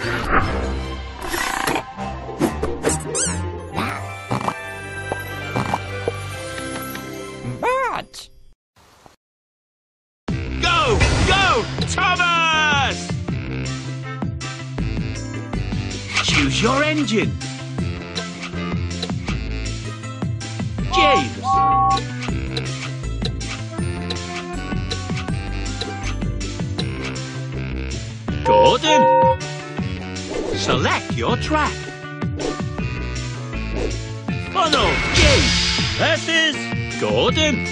But Go! Go! Thomas! Choose your engine. James. Select your track. Funnel. This is Gordon.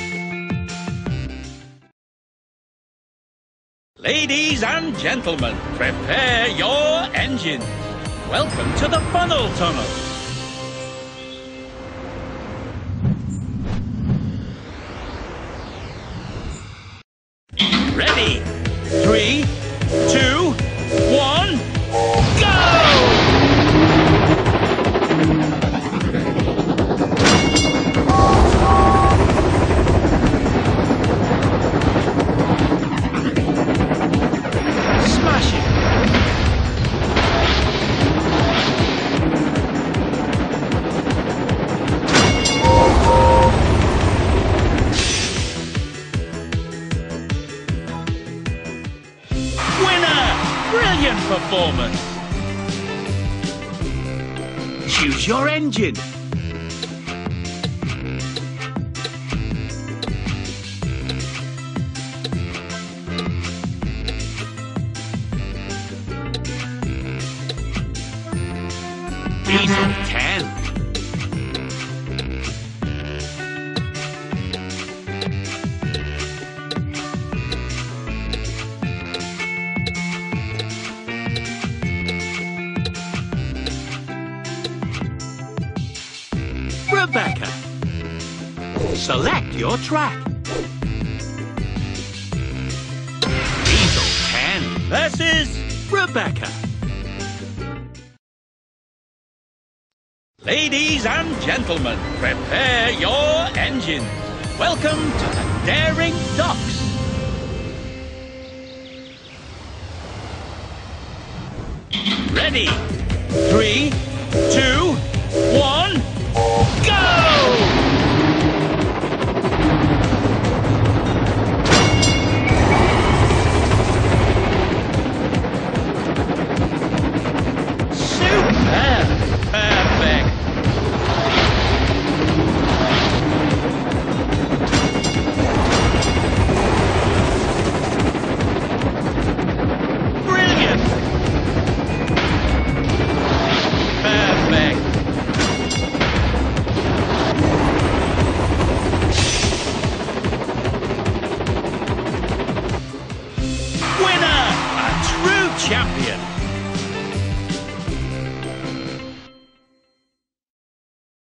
Ladies and gentlemen, prepare your engines. Welcome to the funnel tunnel. Ready? Performance! Choose your engine. Diesel 10. Rebecca. Select your track. Diesel 10. This is Rebecca. Ladies and gentlemen, prepare your engines. Welcome to the Daring Docks. Ready? Three, two, champion!